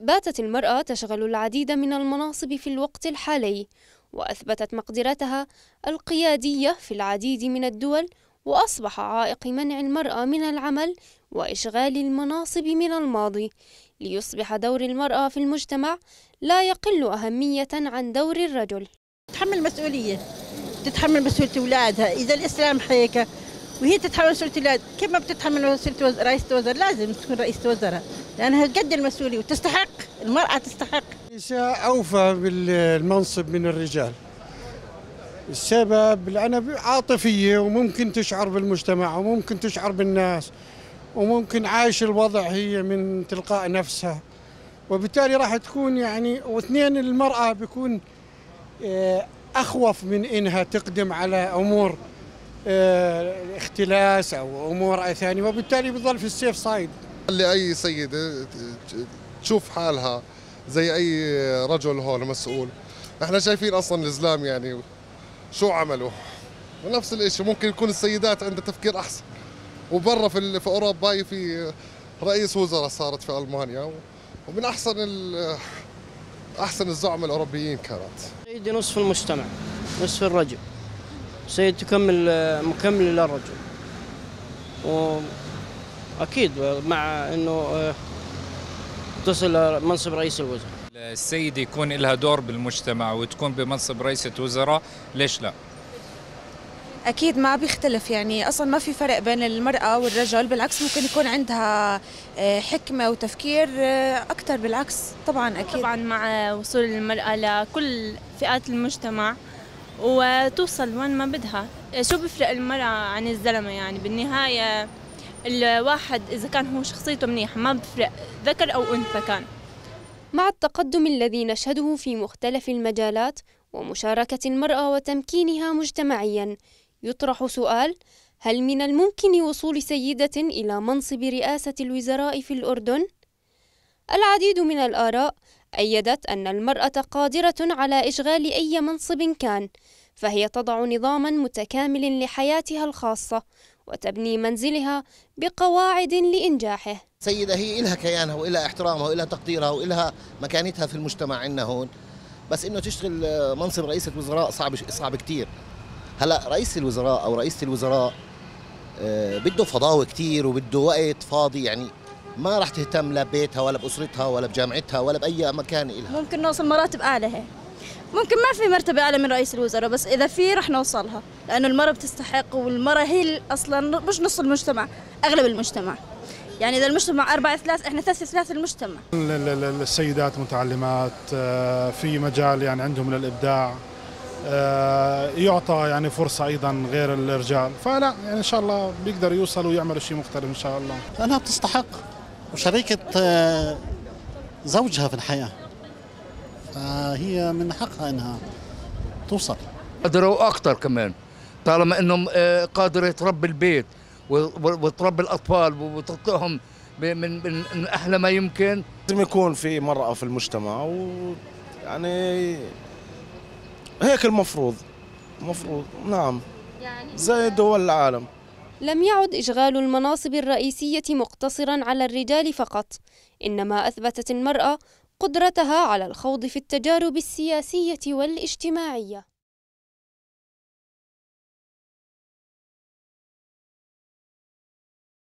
باتت المرأة تشغل العديد من المناصب في الوقت الحالي وأثبتت مقدرتها القيادية في العديد من الدول وأصبح عائق منع المرأة من العمل وإشغال المناصب من الماضي ليصبح دور المرأة في المجتمع لا يقل أهمية عن دور الرجل. تتحمل مسؤولية تتحمل مسؤولية أولادها. إذا الإسلام هيك وهي تتحمل مسؤولية الأولاد كيف ما بتتحمل مسؤولية رئيسة وزراء لازم تكون رئيسة وزراء لأنها قد المسؤولية وتستحق المرأة تستحق. النساء أوفى بالمنصب من الرجال. السبب لأنها عاطفية وممكن تشعر بالمجتمع وممكن تشعر بالناس وممكن عايش الوضع هي من تلقاء نفسها. وبالتالي راح تكون يعني واثنين المرأة بيكون آه، أخوف من إنها تقدم على أمور اختلاس أو أمور ثانية وبالتالي بتظل في السيف سايد خلي أي سيدة تشوف حالها زي أي رجل هون مسؤول إحنا شايفين أصلا الإسلام يعني شو عملوا ونفس الشيء ممكن يكون السيدات عندها تفكير أحسن وبرا في في أوروبا في رئيس وزراء صارت في ألمانيا ومن أحسن أحسن الزعماء الأوروبيين كانت. سيدي نصف المجتمع نصف الرجل. سيد تكمل مكمل للرجل. واكيد مع إنه تصل منصب رئيس الوزراء. السيدة يكون لها دور بالمجتمع وتكون بمنصب رئيسة وزراء ليش لا؟ أكيد ما بيختلف يعني أصلا ما في فرق بين المرأة والرجل بالعكس ممكن يكون عندها آه، حكمة وتفكير آه، أكثر بالعكس طبعا أكيد طبعا مع وصول المرأة لكل فئات المجتمع وتوصل وين ما بدها. شو بيفرق المرأة عن الزلمة يعني؟ بالنهاية الواحد إذا كان هو شخصيته منيحة ما بفرق ذكر أو أنثى كان. مع التقدم الذي نشهده في مختلف المجالات ومشاركة المرأة وتمكينها مجتمعيا يطرح سؤال هل من الممكن وصول سيدة إلى منصب رئاسة الوزراء في الأردن؟ العديد من الآراء أيدت أن المرأة قادرة على إشغال أي منصب كان، فهي تضع نظاما متكامل لحياتها الخاصة وتبني منزلها بقواعد لإنجاحه. سيدة هي إلها كيانها وإلها احترامها وإلها تقديرها وإلها مكانتها في المجتمع عندنا هون، بس إنه تشتغل منصب رئيسة وزراء صعب صعب كثير. هلأ رئيس الوزراء أو رئيسه الوزراء آه، بده فضاوة كثير وبده وقت فاضي يعني ما راح تهتم لا ببيتها ولا بأسرتها ولا بجامعتها ولا بأي مكان لها ممكن نوصل مراتب أعلى هي. ممكن ما في مرتبة أعلى من رئيس الوزراء بس إذا في رح نوصلها لأنه المرأة بتستحق والمرأة هي أصلا مش نص المجتمع أغلب المجتمع. يعني إذا المجتمع أربعة ثلاث إحنا ثلاثة ثلاث المجتمع. السيدات متعلمات آه، في مجال يعني عندهم للإبداع آه، يعطى يعني فرصة أيضا غير الرجال. فلا يعني إن شاء الله بيقدروا يوصلوا ويعملوا شيء مختلف إن شاء الله. لأنها بتستحق. وشريكة آه، زوجها في الحياة. فهي من حقها إنها توصل. قدروا أكثر كمان. طالما إنهم آه، قادرة تربي البيت وتربي الأطفال وتعطيهم من من أحلى ما يمكن. لازم يكون في مرأة في المجتمع ويعني هيك المفروض. المفروض نعم. يعني زي دول العالم. لم يعد إشغال المناصب الرئيسية مقتصرا على الرجال فقط إنما أثبتت المرأة قدرتها على الخوض في التجارب السياسية والإجتماعية.